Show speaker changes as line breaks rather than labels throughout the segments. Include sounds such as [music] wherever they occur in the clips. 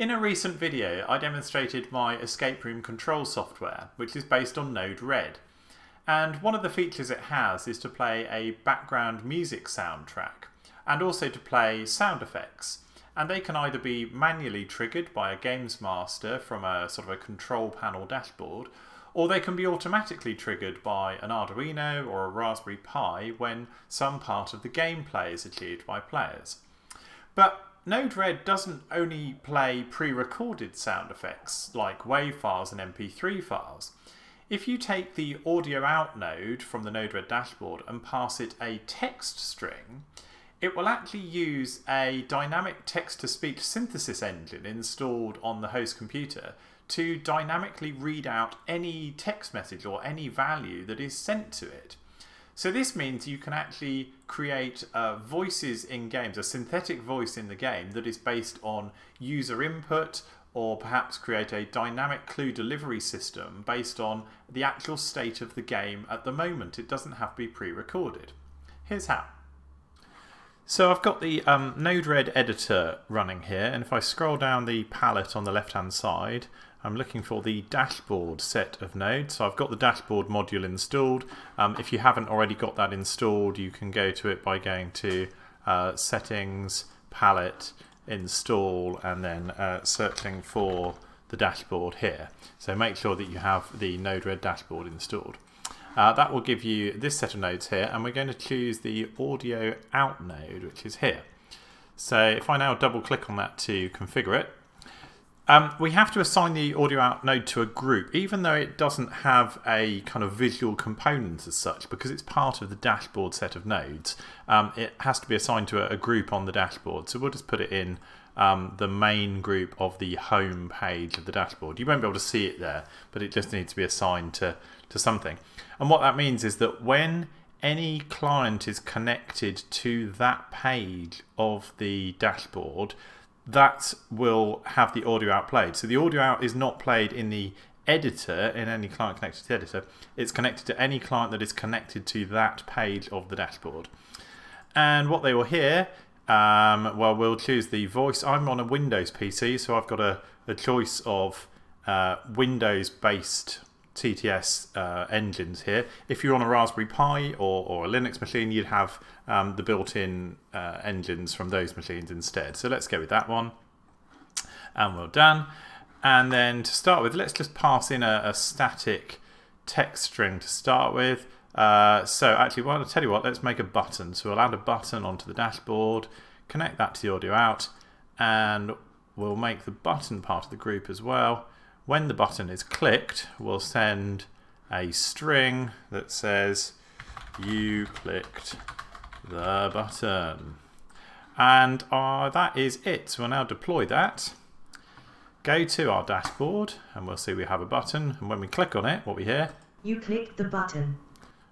In a recent video, I demonstrated my escape room control software, which is based on Node-RED. And one of the features it has is to play a background music soundtrack, and also to play sound effects. And they can either be manually triggered by a games master from a sort of a control panel dashboard, or they can be automatically triggered by an Arduino or a Raspberry Pi when some part of the gameplay is achieved by players. But Node-RED doesn't only play pre-recorded sound effects like WAV files and MP3 files. If you take the audio out node from the Node-RED dashboard and pass it a text string, it will actually use a dynamic text-to-speech synthesis engine installed on the host computer to dynamically read out any text message or any value that is sent to it. So this means you can actually create uh, voices in games, a synthetic voice in the game that is based on user input or perhaps create a dynamic clue delivery system based on the actual state of the game at the moment. It doesn't have to be pre-recorded. Here's how. So I've got the um, Node-RED editor running here and if I scroll down the palette on the left hand side I'm looking for the dashboard set of nodes. So I've got the dashboard module installed. Um, if you haven't already got that installed, you can go to it by going to uh, settings, palette, install, and then uh, searching for the dashboard here. So make sure that you have the Node-RED dashboard installed. Uh, that will give you this set of nodes here, and we're going to choose the audio out node, which is here. So if I now double click on that to configure it, um, we have to assign the audio out node to a group, even though it doesn't have a kind of visual component as such, because it's part of the dashboard set of nodes. Um, it has to be assigned to a, a, group on the dashboard. So we'll just put it in um, the main group of the home page of the dashboard. You won't be able to see it there, but it just needs to be assigned to, to something. And what that means is that when any client is connected to that page of the dashboard, that will have the audio out played. So the audio out is not played in the editor, in any client connected to the editor. It's connected to any client that is connected to that page of the dashboard. And what they will hear, um, well, we'll choose the voice. I'm on a Windows PC, so I've got a, a choice of uh, Windows-based TTS uh, engines here. If you're on a Raspberry Pi or, or a Linux machine, you'd have um, the built-in uh, engines from those machines instead. So let's go with that one. And we're done. And then to start with, let's just pass in a, a static text string to start with. Uh, so actually, well, I'll tell you what, let's make a button. So we'll add a button onto the dashboard, connect that to the audio out, and we'll make the button part of the group as well. When the button is clicked, we'll send a string that says you clicked the button. And uh, that is it. So we'll now deploy that. Go to our dashboard and we'll see we have a button. And when we click on it, what we hear?
You clicked the button.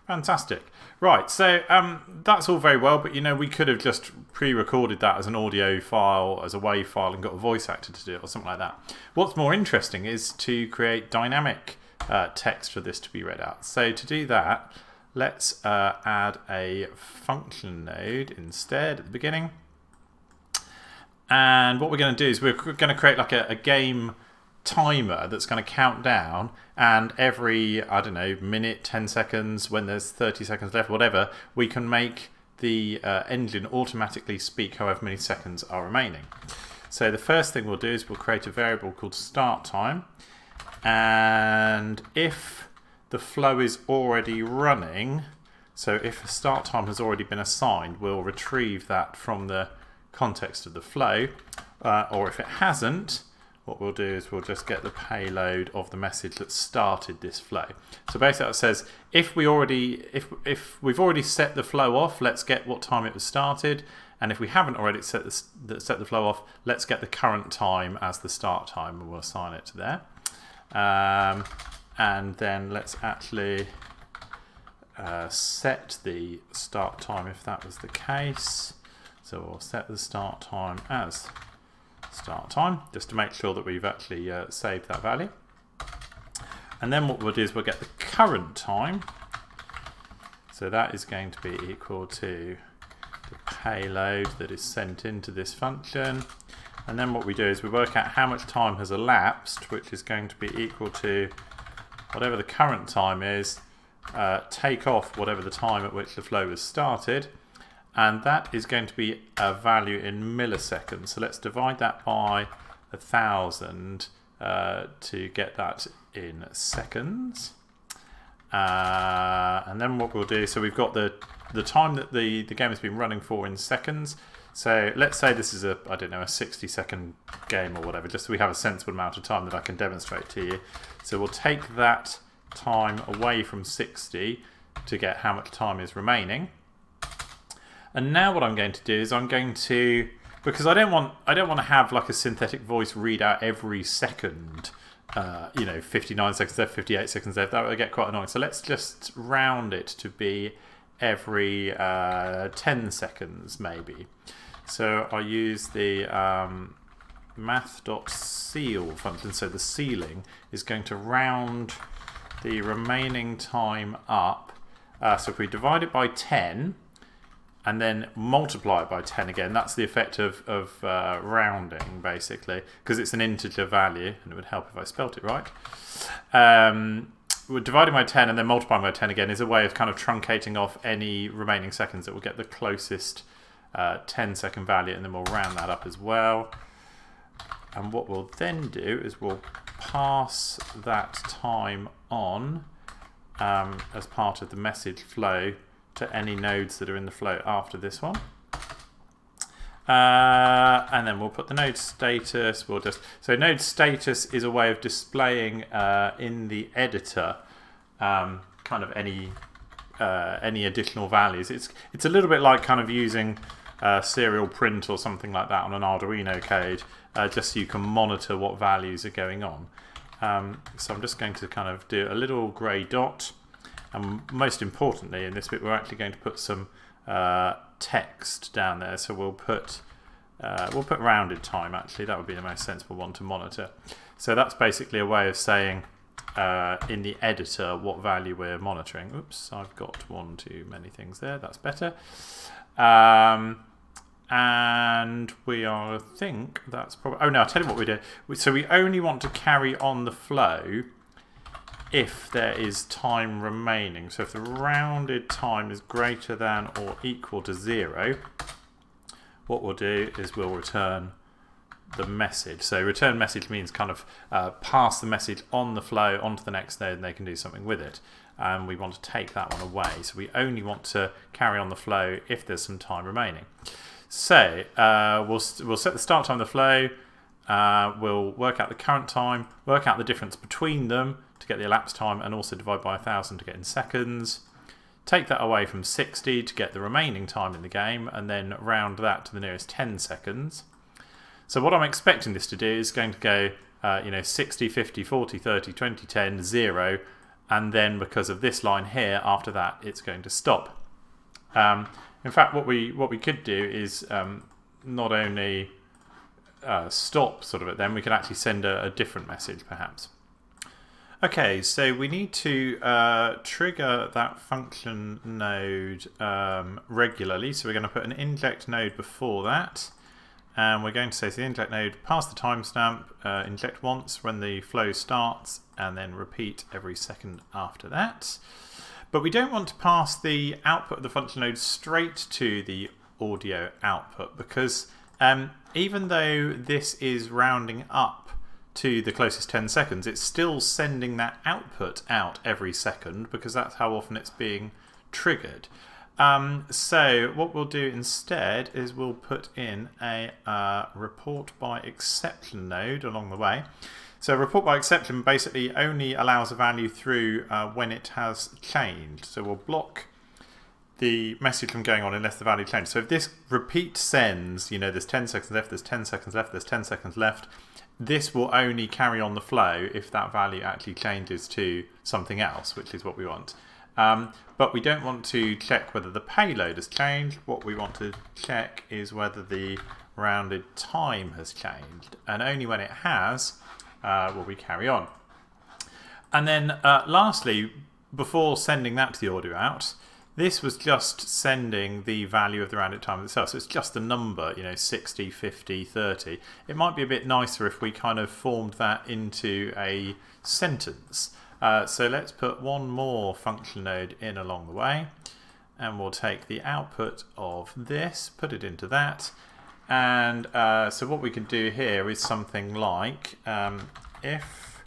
Fantastic. Right, so um, that's all very well, but you know, we could have just pre-recorded that as an audio file, as a WAV file, and got a voice actor to do it, or something like that. What's more interesting is to create dynamic uh, text for this to be read out. So to do that, let's uh, add a function node instead at the beginning. And what we're going to do is we're going to create like a, a game timer that's going to count down and every I don't know minute 10 seconds when there's 30 seconds left whatever we can make the uh, engine automatically speak however many seconds are remaining. So the first thing we'll do is we'll create a variable called start time. And if the flow is already running so if a start time has already been assigned we'll retrieve that from the context of the flow uh, or if it hasn't what we'll do is we'll just get the payload of the message that started this flow. So basically it says if we already if if we've already set the flow off, let's get what time it was started. And if we haven't already set the, set the flow off, let's get the current time as the start time and we'll assign it to there. Um, and then let's actually uh, set the start time if that was the case. So we'll set the start time as start time, just to make sure that we've actually uh, saved that value. And then what we'll do is we'll get the current time. So that is going to be equal to the payload that is sent into this function. And then what we do is we work out how much time has elapsed, which is going to be equal to whatever the current time is, uh, take off whatever the time at which the flow was started, and that is going to be a value in milliseconds. So let's divide that by a thousand uh, to get that in seconds. Uh, and then what we'll do, so we've got the the time that the, the game has been running for in seconds. So let's say this is a, I don't know, a 60 second game or whatever, just so we have a sensible amount of time that I can demonstrate to you. So we'll take that time away from 60 to get how much time is remaining. And now what I'm going to do is I'm going to, because I don't want, I don't want to have like a synthetic voice read out every second uh, you know, 59 seconds left, 58 seconds left. That would get quite annoying. So let's just round it to be every uh, 10 seconds, maybe. So I use the um, math.ceil function. So the ceiling is going to round the remaining time up. Uh, so if we divide it by 10, and then multiply it by 10 again. That's the effect of, of uh, rounding, basically, because it's an integer value, and it would help if I spelt it right. Um, we're dividing by 10 and then multiplying by 10 again is a way of kind of truncating off any remaining seconds that will get the closest uh, 10 second value, and then we'll round that up as well. And what we'll then do is we'll pass that time on um, as part of the message flow to any nodes that are in the flow after this one. Uh, and then we'll put the node status. We'll just so node status is a way of displaying uh, in the editor um, kind of any uh, any additional values. It's it's a little bit like kind of using serial print or something like that on an Arduino code, uh, just so you can monitor what values are going on. Um, so I'm just going to kind of do a little grey dot and most importantly, in this bit, we're actually going to put some uh, text down there. So we'll put uh, we'll put rounded time. Actually, that would be the most sensible one to monitor. So that's basically a way of saying uh, in the editor what value we're monitoring. Oops, I've got one too many things there. That's better. Um, and we are, I think that's probably. Oh no! I'll tell you what we do. So we only want to carry on the flow if there is time remaining. So if the rounded time is greater than or equal to zero, what we'll do is we'll return the message. So return message means kind of uh, pass the message on the flow onto the next node and they can do something with it. And we want to take that one away. So we only want to carry on the flow if there's some time remaining. So uh, we'll, we'll set the start time of the flow. Uh, we'll work out the current time, work out the difference between them, to get the elapsed time and also divide by 1000 to get in seconds. Take that away from 60 to get the remaining time in the game and then round that to the nearest 10 seconds. So what I'm expecting this to do is going to go uh, you know 60, 50, 40, 30, 20, 10, 0 and then because of this line here after that it's going to stop. Um, in fact what we what we could do is um, not only uh, stop sort of it then we could actually send a, a different message perhaps. Okay, so we need to uh, trigger that function node um, regularly. So we're going to put an inject node before that. And we're going to say to the inject node, pass the timestamp, uh, inject once when the flow starts, and then repeat every second after that. But we don't want to pass the output of the function node straight to the audio output because um, even though this is rounding up to the closest 10 seconds, it's still sending that output out every second because that's how often it's being triggered. Um, so what we'll do instead is we'll put in a uh, report by exception node along the way. So report by exception basically only allows a value through uh, when it has changed. So we'll block the message from going on unless the value changes. So if this repeat sends, you know, there's 10 seconds left, there's 10 seconds left, there's 10 seconds left, this will only carry on the flow if that value actually changes to something else, which is what we want. Um, but we don't want to check whether the payload has changed. What we want to check is whether the rounded time has changed. And only when it has uh, will we carry on. And then uh, lastly, before sending that to the audio out, This was just sending the value of the rounded time itself. So it's just a number, you know, 60, 50, 30. It might be a bit nicer if we kind of formed that into a sentence. Uh, so let's put one more function node in along the way. And we'll take the output of this, put it into that. And uh, so what we can do here is something like um, if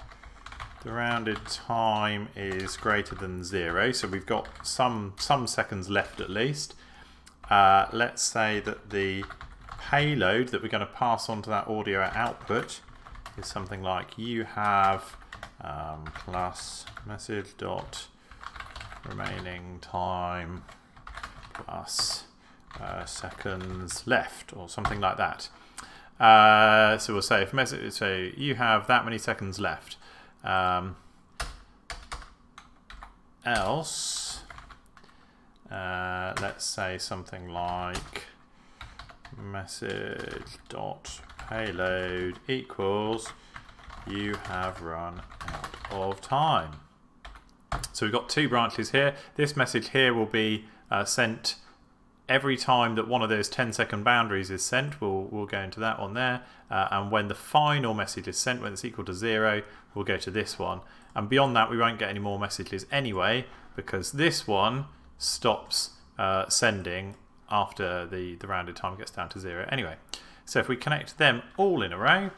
the rounded time is greater than zero, so we've got some, some seconds left at least. Uh, let's say that the payload that we're going to pass on to that audio output is something like you have um, plus message dot remaining time plus uh, seconds left or something like that. Uh, so we'll say if message so you have that many seconds left. Um, else, uh, let's say something like message dot payload equals you have run out of time. So we've got two branches here. This message here will be uh, sent every time that one of those 10 second boundaries is sent, we'll, we'll go into that one there. Uh, and when the final message is sent, when it's equal to zero, we'll go to this one. And beyond that, we won't get any more messages anyway, because this one stops uh, sending after the, the rounded time gets down to zero anyway. So if we connect them all in a row,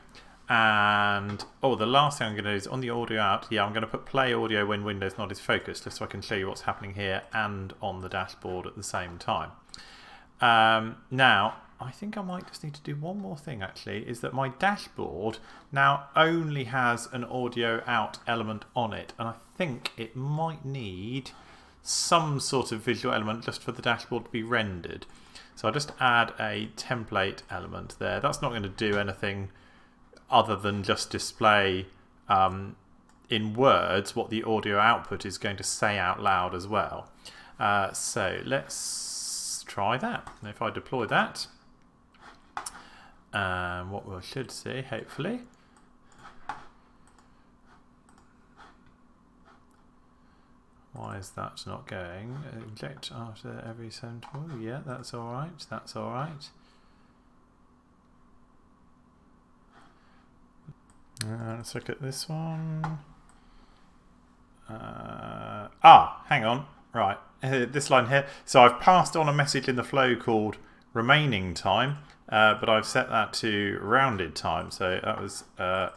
and oh, the last thing I'm going to do is on the audio out, yeah, I'm going to put play audio when Windows not is focused, just so I can show you what's happening here and on the dashboard at the same time. Um, now, I think I might just need to do one more thing actually, is that my dashboard now only has an audio out element on it, and I think it might need some sort of visual element just for the dashboard to be rendered. So I'll just add a template element there. That's not going to do anything other than just display um, in words what the audio output is going to say out loud as well. Uh, so let's try that. if I deploy that, um, what we should see, hopefully, Why is that not going? Inject after every sentence. Yeah, that's all right. That's all right. Uh, let's look at this one. Uh, ah, hang on. Right, this line here. So I've passed on a message in the flow called remaining time, uh, but I've set that to rounded time. So that was uh,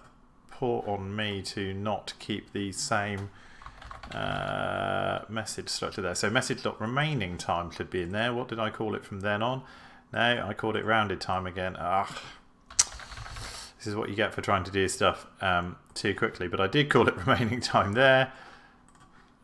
poor on me to not keep the same uh, message structure there. So message dot remaining time should be in there. What did I call it from then on? No, I called it rounded time again. Ah, this is what you get for trying to do stuff um, too quickly. But I did call it [laughs] remaining time there.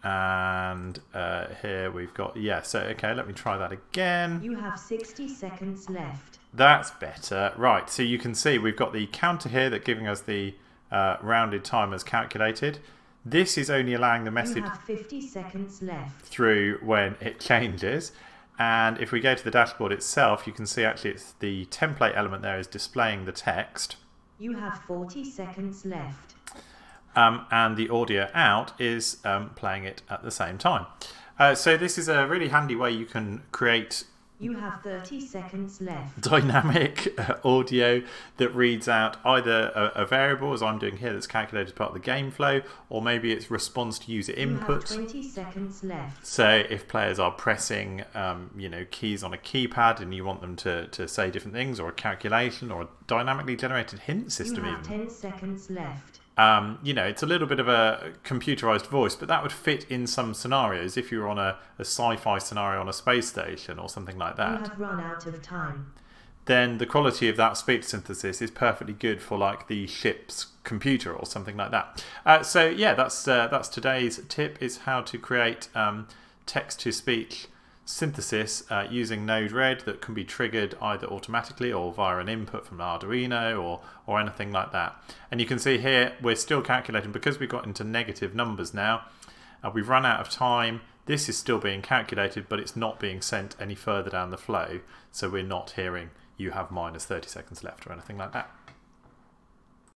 And uh, here we've got yeah so okay let me try that again.
You have 60 seconds left.
That's better. Right so you can see we've got the counter here that giving us the uh, rounded time as calculated. This is only allowing the message you
have 50 seconds left.
through when it [laughs] changes. And if we go to the dashboard itself you can see actually it's the template element there is displaying the text
you have 40 seconds left
um, and the audio out is um, playing it at the same time. Uh, so this is a really handy way you can create
you have 30 seconds left.
Dynamic uh, audio that reads out either a, a, variable, as I'm doing here, that's calculated as part of the game flow, or maybe it's response to user input.
You have 20 seconds left.
So if players are pressing, um, you know, keys on a keypad and you want them to, to say different things, or a calculation, or a dynamically generated hint system,
you have
even.
10 seconds left.
Um, you know, it's a little bit of a computerized voice, but that would fit in some scenarios if you were on a, a sci-fi scenario on a space station or something like that.
You have run out of time.
Then the quality of that speech synthesis is perfectly good for like the ship's computer or something like that. Uh, so yeah, that's uh, that's today's tip: is how to create um, text-to-speech synthesis uh, using Node-RED that can be triggered either automatically or via an input from Arduino or, or anything like that. And you can see here we're still calculating because we got into negative numbers now. Uh, we've run out of time. This is still being calculated but it's not being sent any further down the flow so we're not hearing you have minus 30 seconds left or anything like that.